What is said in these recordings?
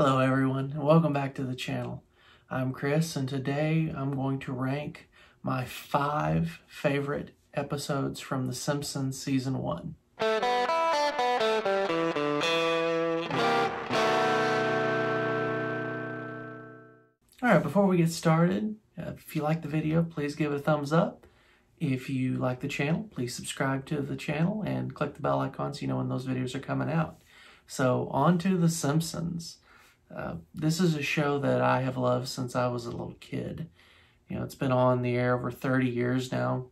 Hello everyone, and welcome back to the channel. I'm Chris, and today I'm going to rank my five favorite episodes from The Simpsons Season 1. Alright, before we get started, uh, if you like the video, please give it a thumbs up. If you like the channel, please subscribe to the channel and click the bell icon so you know when those videos are coming out. So, on to The Simpsons. Uh, this is a show that I have loved since I was a little kid. You know, it's been on the air over 30 years now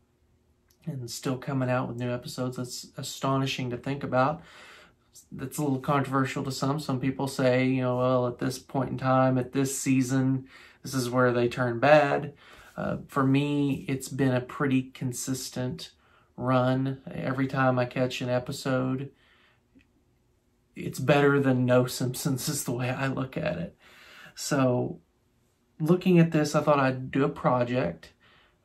and still coming out with new episodes. That's astonishing to think about. That's a little controversial to some. Some people say, you know, well, at this point in time, at this season, this is where they turn bad. Uh, for me, it's been a pretty consistent run. Every time I catch an episode, it's better than no Simpsons is the way I look at it. So looking at this, I thought I'd do a project,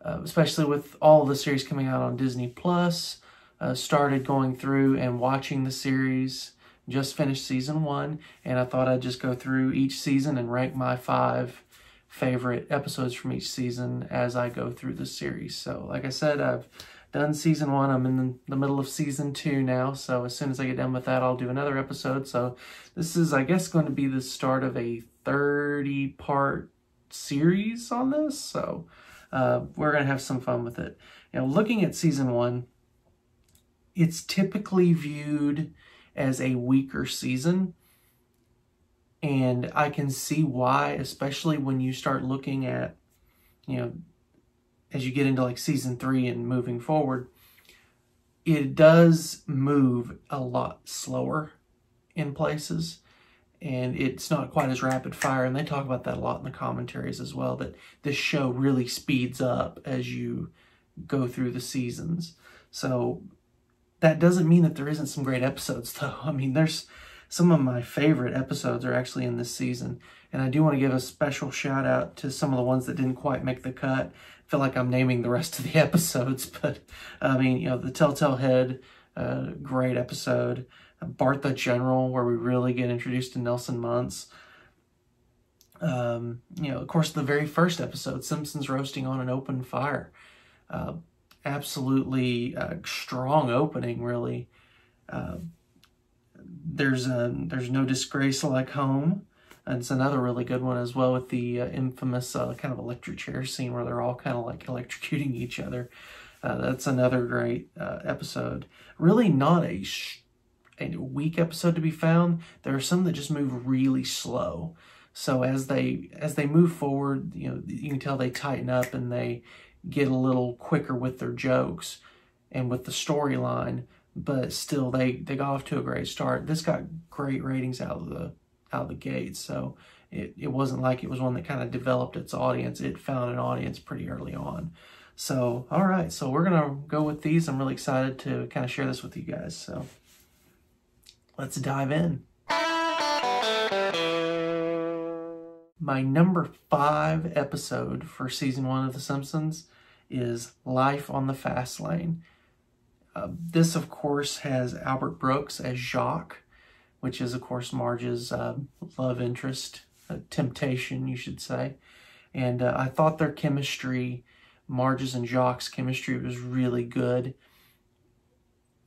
uh, especially with all the series coming out on Disney Plus. Uh, started going through and watching the series. Just finished season one, and I thought I'd just go through each season and rank my five favorite episodes from each season as I go through the series. So, like I said, I've done season one. I'm in the middle of season two now. So as soon as I get done with that, I'll do another episode. So this is, I guess, going to be the start of a 30 part series on this. So uh, we're going to have some fun with it. Know, looking at season one, it's typically viewed as a weaker season. And I can see why, especially when you start looking at, you know, as you get into like season three and moving forward, it does move a lot slower in places and it's not quite as rapid fire. And they talk about that a lot in the commentaries as well, that this show really speeds up as you go through the seasons. So that doesn't mean that there isn't some great episodes though. I mean, there's some of my favorite episodes are actually in this season. And I do want to give a special shout out to some of the ones that didn't quite make the cut feel like I'm naming the rest of the episodes, but I mean, you know, the Telltale Head, uh, great episode. Bart the General, where we really get introduced to Nelson Muntz. Um, you know, of course, the very first episode, Simpsons roasting on an open fire. Uh, absolutely uh, strong opening, really. Uh, there's a, there's no disgrace like home. And it's another really good one as well with the uh, infamous uh, kind of electric chair scene where they're all kind of like electrocuting each other. Uh, that's another great uh, episode. Really not a, a weak episode to be found. There are some that just move really slow. So as they as they move forward, you know, you can tell they tighten up and they get a little quicker with their jokes and with the storyline, but still they they got off to a great start. This got great ratings out of the out of the gate. So it, it wasn't like it was one that kind of developed its audience. It found an audience pretty early on. So, all right. So we're to go with these. I'm really excited to kind of share this with you guys. So let's dive in. My number five episode for season one of The Simpsons is Life on the Fast Lane. Uh, this, of course, has Albert Brooks as Jacques, which is, of course, Marge's uh, love interest, uh, temptation, you should say. And uh, I thought their chemistry, Marge's and Jacques' chemistry, was really good.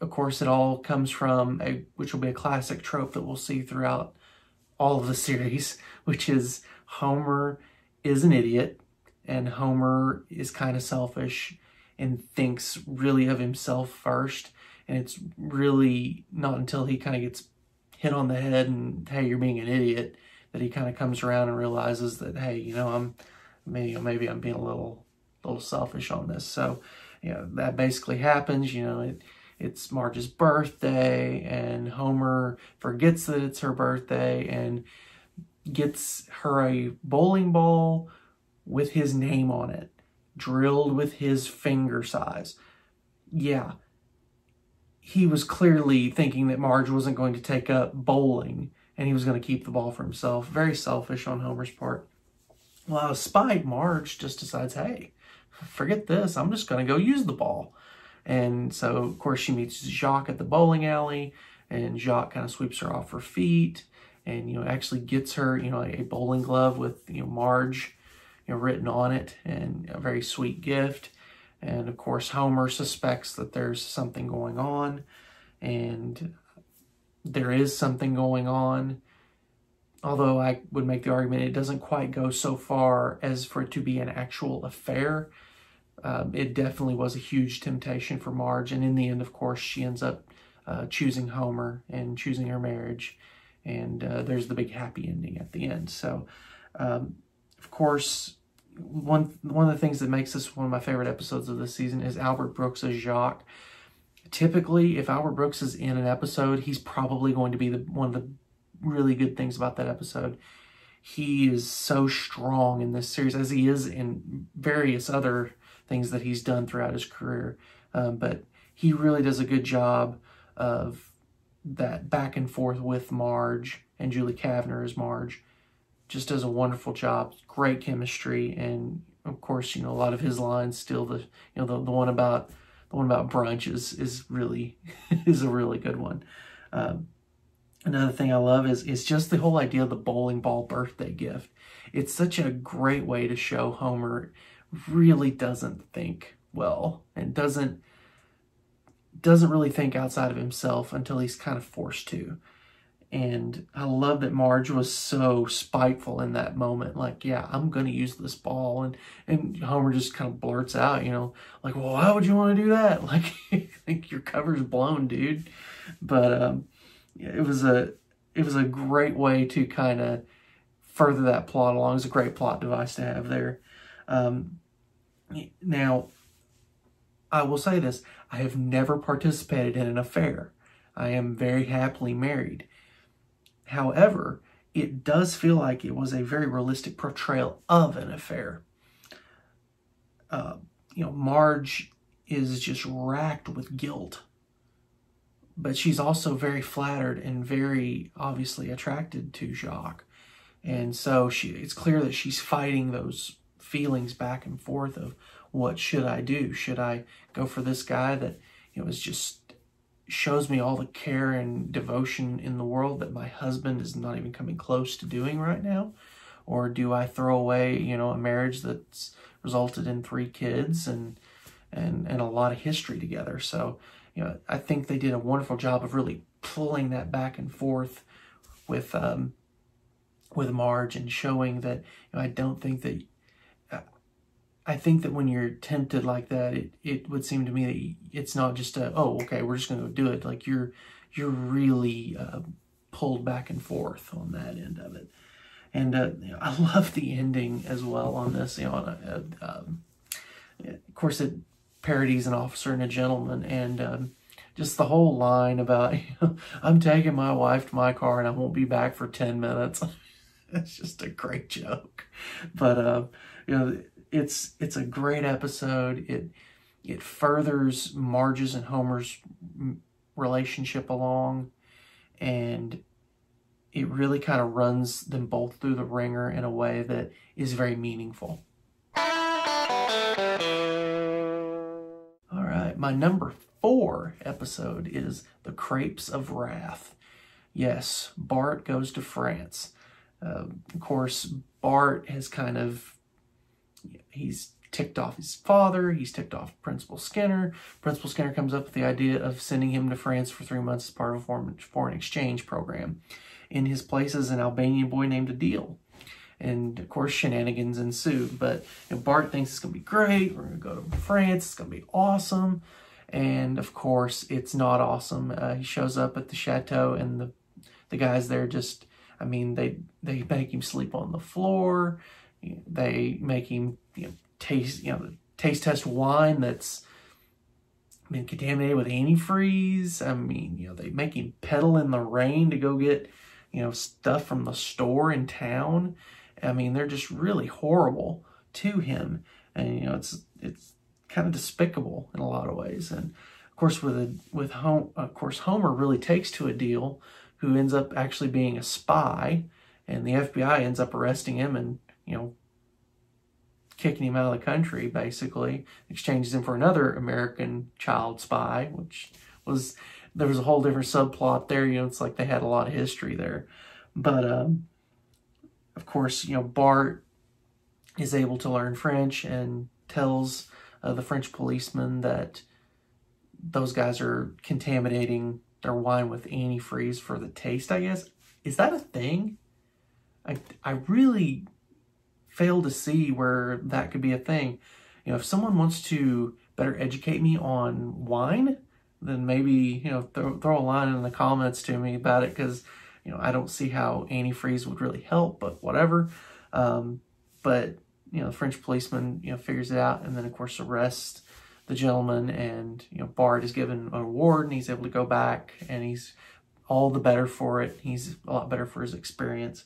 Of course, it all comes from a, which will be a classic trope that we'll see throughout all of the series, which is Homer is an idiot and Homer is kind of selfish and thinks really of himself first. And it's really not until he kind of gets hit on the head and hey, you're being an idiot, that he kind of comes around and realizes that hey, you know, I'm maybe maybe I'm being a little little selfish on this. So, you know, that basically happens. You know, it it's Marge's birthday, and Homer forgets that it's her birthday and gets her a bowling ball with his name on it, drilled with his finger size. Yeah, he was clearly thinking that Marge wasn't going to take up bowling and he was going to keep the ball for himself. Very selfish on Homer's part. Well, out of spite, Marge just decides, hey, forget this. I'm just going to go use the ball. And so, of course, she meets Jacques at the bowling alley, and Jacques kind of sweeps her off her feet. and you know actually gets her you know a bowling glove with you know Marge you know written on it and a very sweet gift. And of course Homer suspects that there's something going on and there is something going on. Although I would make the argument it doesn't quite go so far as for it to be an actual affair. Um, it definitely was a huge temptation for Marge. And in the end of course she ends up uh, choosing Homer and choosing her marriage. And uh, there's the big happy ending at the end. So, um, of course, one one of the things that makes this one of my favorite episodes of this season is Albert Brooks as Jacques. Typically, if Albert Brooks is in an episode, he's probably going to be the one of the really good things about that episode. He is so strong in this series, as he is in various other things that he's done throughout his career. Um, but he really does a good job of that back and forth with Marge and Julie Kavner as Marge just does a wonderful job. Great chemistry, and of course, you know a lot of his lines. Still, the you know the, the one about the one about brunch is is really is a really good one. Um, another thing I love is is just the whole idea of the bowling ball birthday gift. It's such a great way to show Homer really doesn't think well and doesn't doesn't really think outside of himself until he's kind of forced to. And I love that Marge was so spiteful in that moment. Like, yeah, I'm going to use this ball. And, and Homer just kind of blurts out, you know, like, well, why would you want to do that? Like, think your cover's blown, dude. But um, it was a it was a great way to kind of further that plot along. It's a great plot device to have there. Um, now, I will say this I have never participated in an affair. I am very happily married. However, it does feel like it was a very realistic portrayal of an affair. Uh, you know, Marge is just racked with guilt, but she's also very flattered and very obviously attracted to Jacques. And so she, it's clear that she's fighting those feelings back and forth of what should I do? Should I go for this guy that you know is just shows me all the care and devotion in the world that my husband is not even coming close to doing right now? Or do I throw away, you know, a marriage that's resulted in three kids and and and a lot of history together? So, you know, I think they did a wonderful job of really pulling that back and forth with um with Marge and showing that you know, I don't think that I think that when you're tempted like that, it, it would seem to me that it's not just a, oh, okay, we're just going to do it. Like you're, you're really uh, pulled back and forth on that end of it. And uh, I love the ending as well on this. You know, uh, um, of course, it parodies an officer and a gentleman, and um, just the whole line about you know, I'm taking my wife to my car and I won't be back for ten minutes. it's just a great joke, but uh, you know it's it's a great episode. It it furthers Marge's and Homer's relationship along, and it really kind of runs them both through the ringer in a way that is very meaningful. All right, my number four episode is The Crepes of Wrath. Yes, Bart goes to France. Uh, of course, Bart has kind of he's ticked off his father, he's ticked off Principal Skinner. Principal Skinner comes up with the idea of sending him to France for three months as part of a foreign, exchange program. In his place is an Albanian boy named Adil. And of course, shenanigans ensue. But you know, Bart thinks it's going to be great. We're going to go to France. It's going to be awesome. And of course, it's not awesome. Uh, he shows up at the chateau, and the the guys there just, I mean, they they make him sleep on the floor. They make him you know, taste, you know, taste test wine that's been contaminated with antifreeze. I mean, you know, they make him pedal in the rain to go get, you know, stuff from the store in town. I mean, they're just really horrible to him. And, you know, it's, it's kind of despicable in a lot of ways. And of course, with a, with home, of course, Homer really takes to Adil who ends up actually being a spy and the FBI ends up arresting him and you know, kicking him out of the country, basically, exchanges him for another American child spy, which was, there was a whole different subplot there. You know, it's like they had a lot of history there. But um, of course, you know, Bart is able to learn French and tells uh, the French policeman that those guys are contaminating their wine with antifreeze for the taste, I guess. Is that a thing? I, I really fail to see where that could be a thing. You know, if someone wants to better educate me on wine, then maybe, you know, throw, throw a line in the comments to me about it because, you know, I don't see how antifreeze would really help, but whatever. Um, but, you know, the French policeman, you know, figures it out and then, of course, arrests the gentleman and, you know, Bart is given an award and he's able to go back and he's all the better for it. He's a lot better for his experience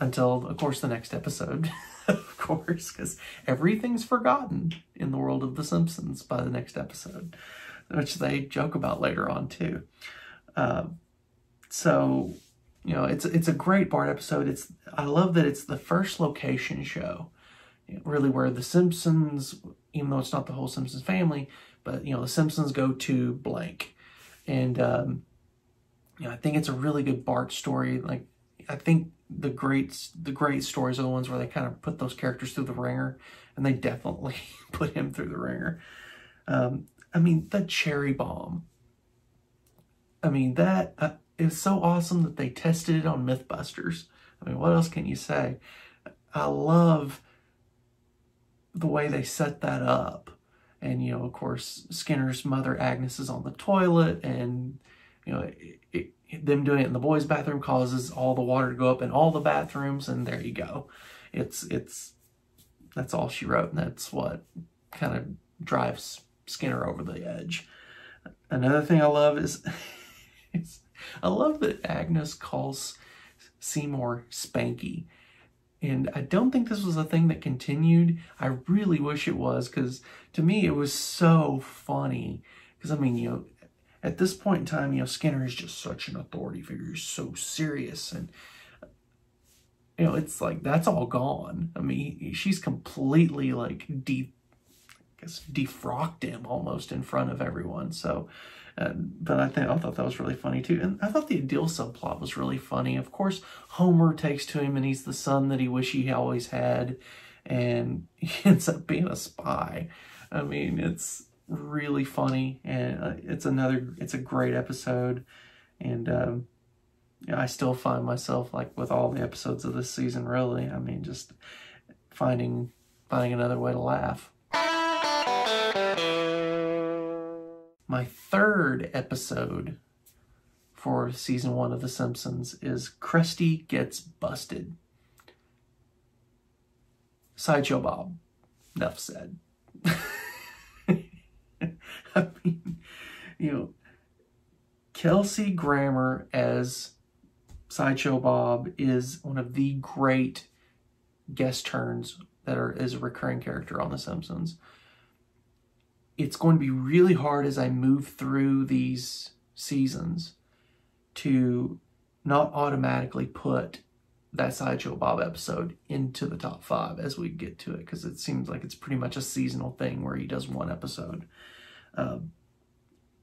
until, of course, the next episode, of course, because everything's forgotten in the world of The Simpsons by the next episode, which they joke about later on, too. Uh, so, you know, it's it's a great Bart episode. It's I love that it's the first location show, really, where The Simpsons, even though it's not the whole Simpsons family, but, you know, The Simpsons go to blank. And, um, you know, I think it's a really good Bart story. Like, I think the great the great stories are the ones where they kind of put those characters through the ringer, and they definitely put him through the ringer. Um, I mean, the cherry bomb. I mean, that uh, is so awesome that they tested it on MythBusters. I mean, what else can you say? I love the way they set that up. And, you know, of course, Skinner's mother, Agnes, is on the toilet, and, you know, it, it, them doing it in the boys' bathroom causes all the water to go up in all the bathrooms, and there you go. It's it's that's all she wrote, and that's what kind of drives Skinner over the edge. Another thing I love is, I love that Agnes calls Seymour Spanky. And I don't think this was a thing that continued. I really wish it was because to me it was so funny. Because I mean, you know, at this point in time, you know, Skinner is just such an authority figure. He's so serious. And, you know, it's like, that's all gone. I mean, she's completely like de, I guess, defrocked him almost in front of everyone. So, uh, but I think I thought that was really funny too, and I thought the Adil subplot was really funny. Of course, Homer takes to him, and he's the son that he wish he always had, and he ends up being a spy. I mean, it's really funny and uh, it's another it's a great episode and um, I still find myself like with all the episodes of this season really I mean just finding finding another way to laugh my third episode for season one of The Simpsons is Krusty Gets Busted. Sideshow Bob. Enough said. I mean, you know, Kelsey Grammer as Sideshow Bob is one of the great guest turns that are is a recurring character on The Simpsons. It's going to be really hard as I move through these seasons to not automatically put that Sideshow Bob episode into the top five as we get to it because it seems like it's pretty much a seasonal thing where he does one episode. Uh,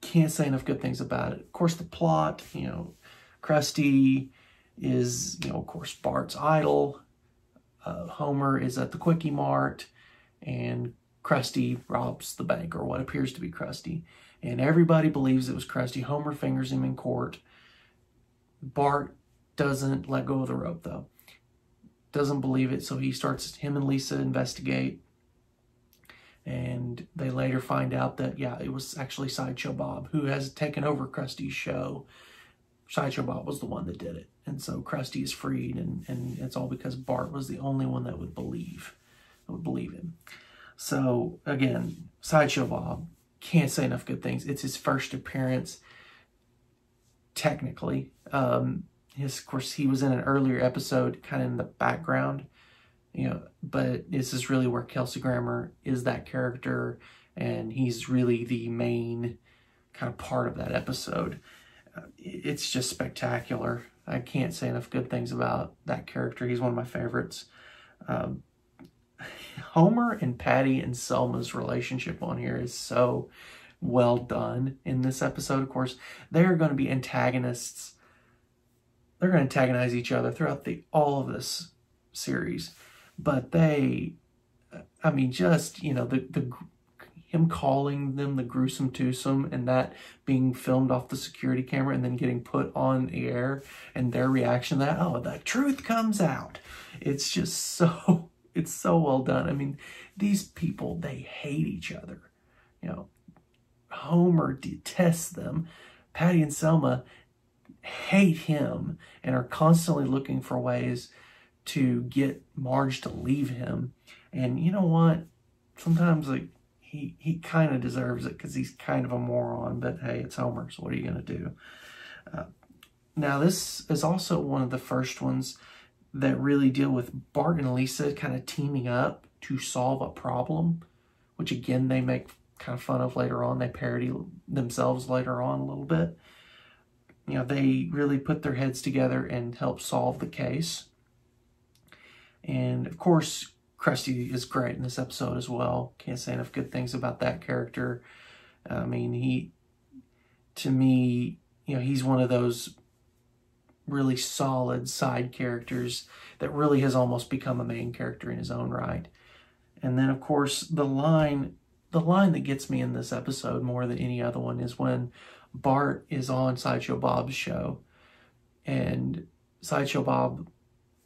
can't say enough good things about it. Of course, the plot, you know, Krusty is, you know, of course, Bart's idol. Uh, Homer is at the Kwik-E-Mart, and Krusty robs the bank, or what appears to be Krusty. And everybody believes it was Krusty. Homer fingers him in court. Bart doesn't let go of the rope, though. Doesn't believe it, so he starts, him and Lisa investigate. And they later find out that, yeah, it was actually Sideshow Bob who has taken over Krusty's show. Sideshow Bob was the one that did it. And so Krusty is freed, and, and it's all because Bart was the only one that would believe, would believe him. So, again, Sideshow Bob, can't say enough good things. It's his first appearance, technically. Um, his, of course, he was in an earlier episode, kind of in the background you know, but this is really where Kelsey Grammer is that character, and he's really the main kind of part of that episode. Uh, it's just spectacular. I can't say enough good things about that character. He's one of my favorites. Um, Homer and Patty and Selma's relationship on here is so well done in this episode. Of course, they are going to be antagonists they're going to antagonize each other throughout the all of this series, but they, I mean, just you know the the him calling them the gruesome twosome and that being filmed off the security camera and then getting put on air and their reaction that, oh, the truth comes out. It's just so, it's so well done. I mean, these people, they hate each other. You know, Homer detests them. Patty and Selma hate him and are constantly looking for ways to get Marge to leave him. And you know what? Sometimes like he he kind of deserves it because he's kind of a moron. But hey, it's Homer, so what are you gonna do? Uh, now this is also one of the first ones that really deal with Bart and Lisa kind of teaming up to solve a problem, which again they make kind of fun of later on. They parody themselves later on a little bit. You know, they really put their heads together and help solve the case. And of course, Krusty is great in this episode as well. Can't say enough good things about that character. I mean, he, to me, you know, he's one of those really solid side characters that really has almost become a main character in his own right. And then, of course, the line, the line that gets me in this episode more than any other one is when Bart is on Sideshow Bob's show, and Sideshow Bob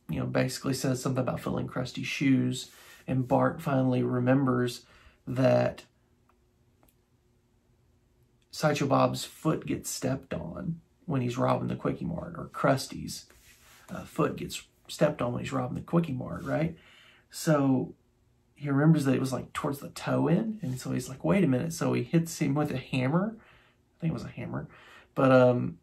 you know, basically says something about filling Krusty's shoes. And Bart finally remembers that Sideshow Bob's foot gets stepped on when he's robbing the Kwik-E-Mart, or Krusty's uh, foot gets stepped on when he's robbing the Kwik-E-Mart, right? So he remembers that it was like towards the toe end, and so he's like, wait a minute. So he hits him with a hammer. I think it was a hammer. But um,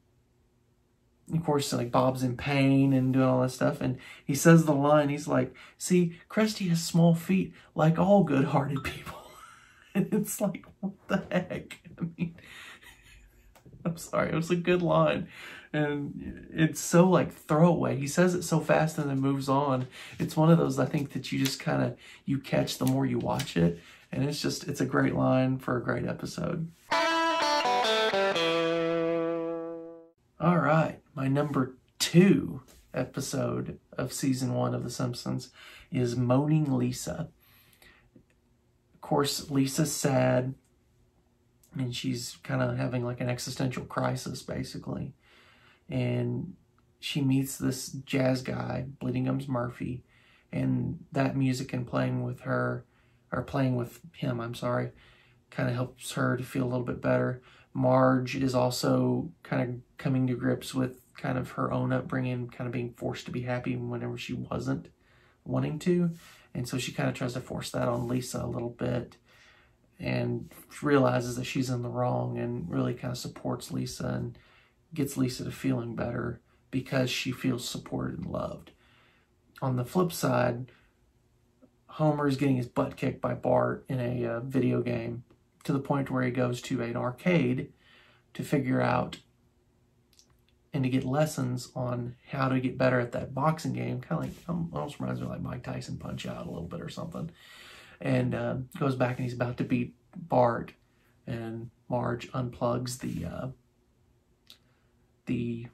of course, like Bob's in pain and doing all that stuff. And he says the line, he's like, see, Krusty has small feet like all good-hearted people. and it's like, what the heck? I mean, I'm sorry, it was a good line. And it's so like throwaway. He says it so fast and then moves on. It's one of those, I think, that you just kind of, you catch the more you watch it. And it's just, it's a great line for a great episode. All right my number two episode of season one of The Simpsons is Moaning Lisa. Of course, Lisa's sad and she's kind of having like an existential crisis basically. And she meets this jazz guy, Bleeding Gums Murphy, and that music and playing with her, or playing with him, I'm sorry, kind of helps her to feel a little bit better. Marge is also kind of coming to grips with kind of her own upbringing, kind of being forced to be happy whenever she wasn't wanting to. And so she kind of tries to force that on Lisa a little bit and realizes that she's in the wrong and really kind of supports Lisa and gets Lisa to feeling better because she feels supported and loved. On the flip side, Homer is getting his butt kicked by Bart in a uh, video game to the point where he goes to an arcade to figure out and to get lessons on how to get better at that boxing game. Kind of like, almost reminds me of like Mike Tyson Punch Out a little bit or something. And uh, goes back and he's about to beat Bart, and Marge unplugs the uh, the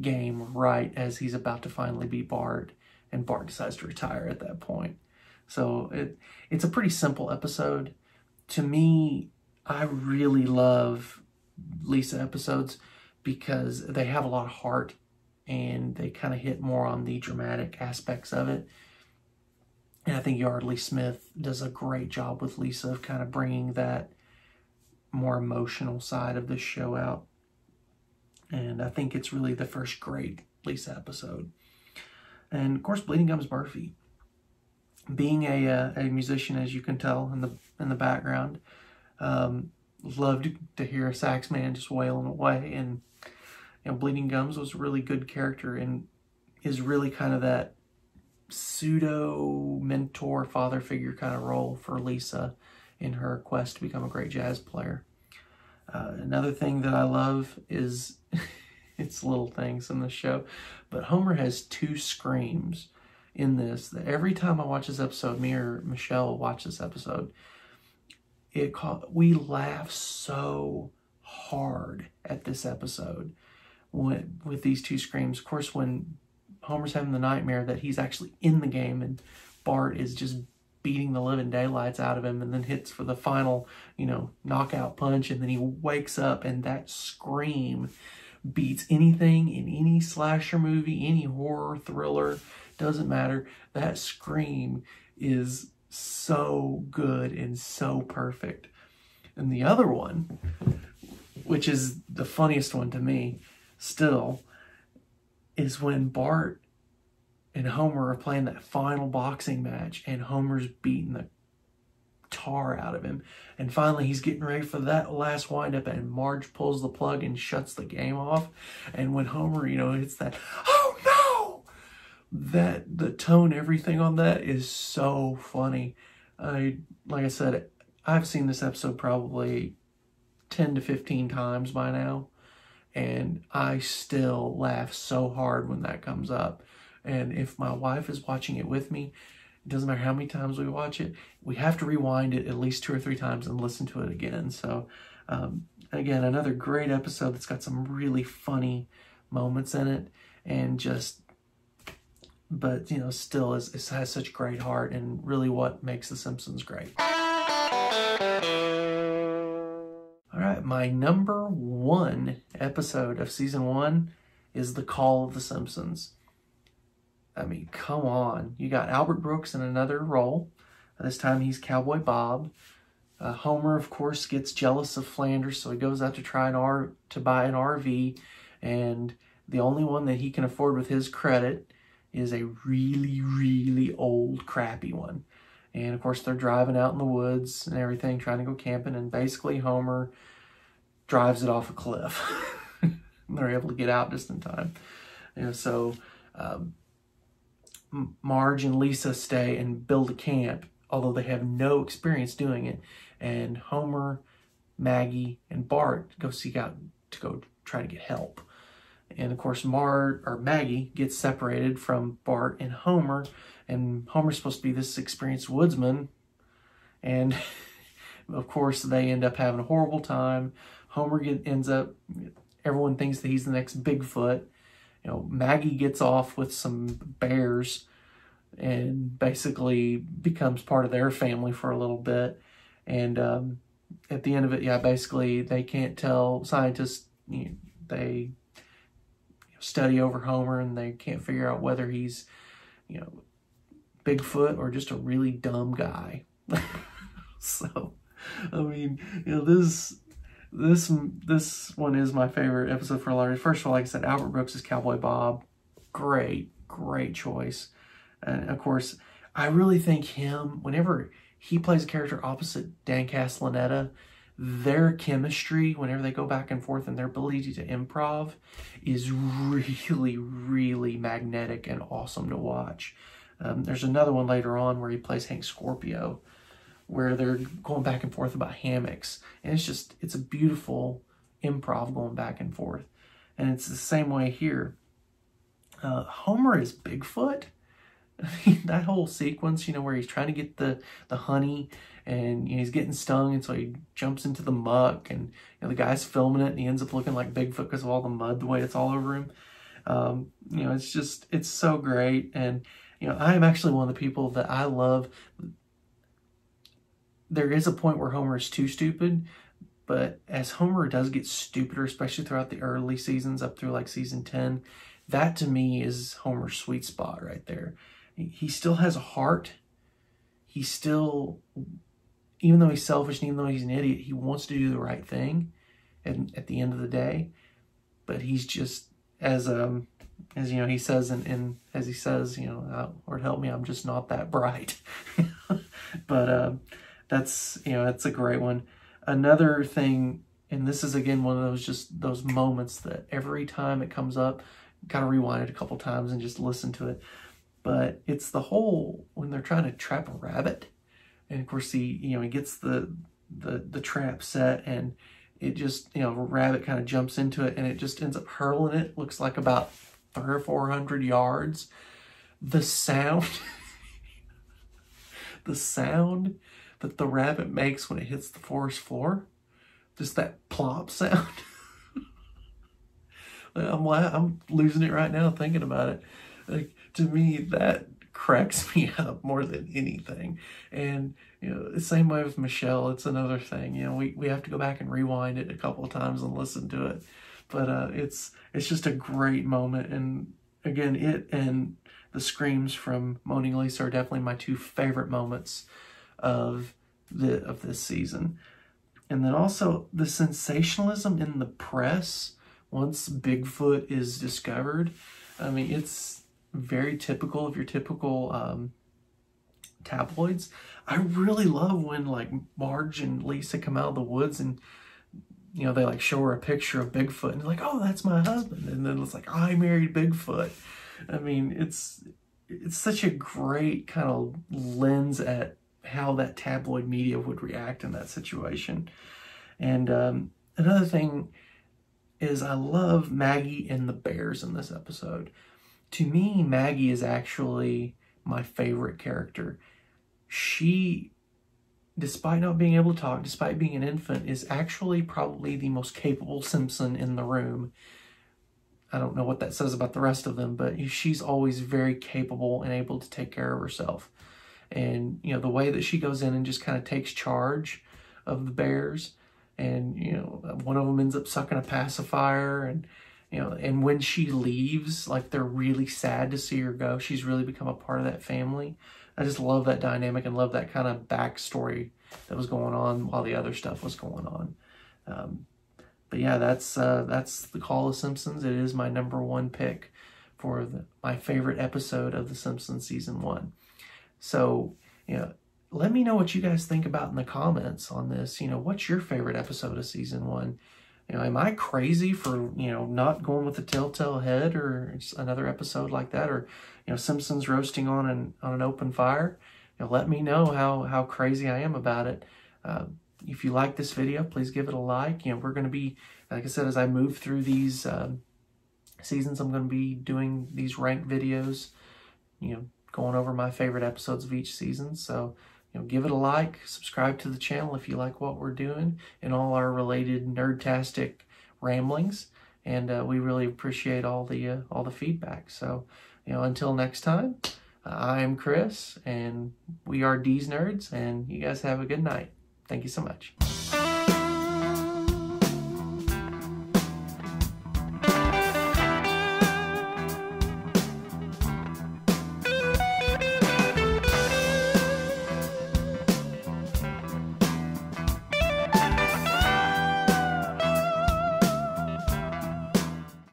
game right as he's about to finally beat Bart, and Bart decides to retire at that point. So it it's a pretty simple episode. To me, I really love Lisa episodes because they have a lot of heart and they kind of hit more on the dramatic aspects of it. And I think Yardley Smith does a great job with Lisa of kind of bringing that more emotional side of this show out. And I think it's really the first great Lisa episode. And of course, Bleeding Gums Murphy, being a, uh, a musician, as you can tell in the in the background, um, loved to hear a sax man just wailing away and you know, Bleeding Gums was a really good character and is really kind of that pseudo mentor father figure kind of role for Lisa in her quest to become a great jazz player. Uh, another thing that I love is it's little things in the show, but Homer has two screams in this that every time I watch this episode, me or Michelle watch this episode, it call, we laugh so hard at this episode with these two screams. Of course, when Homer's having the nightmare that he's actually in the game and Bart is just beating the living daylights out of him and then hits for the final, you know, knockout punch and then he wakes up and that scream beats anything in any slasher movie, any horror thriller, doesn't matter. That scream is so good and so perfect. And the other one, which is the funniest one to me still, is when Bart and Homer are playing that final boxing match and Homer's beating the tar out of him. And finally, he's getting ready for that last windup, and Marge pulls the plug and shuts the game off. And when Homer, you know, hits that, oh no! That, the tone, everything on that is so funny. I, like I said, I've seen this episode probably 10 to 15 times by now. And I still laugh so hard when that comes up. And if my wife is watching it with me, it doesn't matter how many times we watch it, we have to rewind it at least two or three times and listen to it again. So, um, again, another great episode that's got some really funny moments in it and just, but, you know, still is, it has such great heart and really what makes The Simpsons great. My number one episode of season one is The Call of the Simpsons. I mean, come on. You got Albert Brooks in another role. This time he's Cowboy Bob. Uh, Homer, of course, gets jealous of Flanders, so he goes out to try an R to buy an RV, and the only one that he can afford with his credit is a really, really old, crappy one. And of course, they're driving out in the woods and everything, trying to go camping, and basically Homer drives it off a cliff. they're able to get out just in time. Know, so um, Marge and Lisa stay and build a camp, although they have no experience doing it. And Homer, Maggie, and Bart go seek out to go try to get help. And of course, Mar or Maggie gets separated from Bart and Homer, and Homer's supposed to be this experienced woodsman, and of course they end up having a horrible time. Homer get, ends up, everyone thinks that he's the next Bigfoot, you know, Maggie gets off with some bears and basically becomes part of their family for a little bit. And um, at the end of it, yeah, basically they can't tell scientists, you know, they study over Homer and they can't figure out whether he's, you know, Bigfoot or just a really dumb guy. so, I mean, you know, this this this one is my favorite episode for a lot of First of all, like I said, Albert Brooks is Cowboy Bob. Great, great choice. And of course, I really think him, whenever he plays a character opposite Dan Castellaneta, their chemistry, whenever they go back and forth and their ability to improv is really, really magnetic and awesome to watch. Um, there's another one later on where he plays Hank Scorpio where they're going back and forth about hammocks. And it's just, it's a beautiful improv going back and forth. And it's the same way here. Uh, Homer is Bigfoot. that whole sequence, you know, where he's trying to get the, the honey and you know, he's getting stung and so he jumps into the muck and you know, the guy's filming it and he ends up looking like Bigfoot because of all the mud, the way it's all over him. Um, you know, it's just, it's so great. And, you know, I am actually one of the people that I love there is a point where Homer is too stupid, but as Homer does get stupider, especially throughout the early seasons up through like season 10, that to me is Homer's sweet spot right there. He still has a heart. He still, even though he's selfish and even though he's an idiot, he wants to do the right thing and at the end of the day. But he's just, as um, as you know, he says, and, as he says, you know, oh, Lord help me, I'm just not that bright. but um, that's, you know, that's a great one. Another thing, and this is again one of those just those moments that every time it comes up, gotta rewind it a couple times and just listen to it. But it's the whole when they're trying to trap a rabbit, and of course he, you know, he gets the the the trap set and it just, you know, rabbit kind of jumps into it and it just ends up hurling it. Looks like about three or four hundred yards. The sound, the sound that the rabbit makes when it hits the forest floor. Just that plop sound. I'm I'm losing it right now thinking about it. Like to me, that cracks me up more than anything. And you know, the same way with Michelle, it's another thing. You know, we, we have to go back and rewind it a couple of times and listen to it. But uh, it's it's just a great moment. And again, it and the screams from Moaning Lisa are definitely my two favorite moments of the of this season. And then also the sensationalism in the press once Bigfoot is discovered. I mean, it's very typical of your typical um, tabloids. I really love when like Marge and Lisa come out of the woods and you know they like show her a picture of Bigfoot and they're like, "Oh, that's my husband," and then it's like, "I married Bigfoot." I mean, it's it's such a great kind of lens at how that tabloid media would react in that situation. And um, another thing is I love Maggie and the bears in this episode. To me, Maggie is actually my favorite character. She, despite not being able to talk, despite being an infant, is actually probably the most capable Simpson in the room. I don't know what that says about the rest of them, but she's always very capable and able to take care of herself. And, you know, the way that she goes in and just kind of takes charge of the bears and you know one of them ends up sucking a pacifier and you know and when she leaves like they're really sad to see her go. She's really become a part of that family. I just love that dynamic and love that kind of backstory that was going on while the other stuff was going on. Um, but yeah that's uh, that's the call of simpsons. It is my number one pick for the, my favorite episode of the simpsons season one so you know let me know what you guys think about in the comments on this. You know, what's your favorite episode of season one? You know, am I crazy for, you know, not going with the Telltale Head or another episode like that? Or, you know, Simpsons roasting on an, on an open fire? You know, let me know how, how crazy I am about it. Uh, if you like this video, please give it a like. You know, we're going to be, like I said, as I move through these um, seasons, I'm going to be doing these ranked videos, you know, going over my favorite episodes of each season. So, you know, give it a like, subscribe to the channel if you like what we're doing and all our related nerdtastic ramblings. And uh, we really appreciate all the uh, all the feedback. So, you know, until next time, uh, I'm Chris, and we are Dees Nerds, and you guys have a good night. Thank you so much.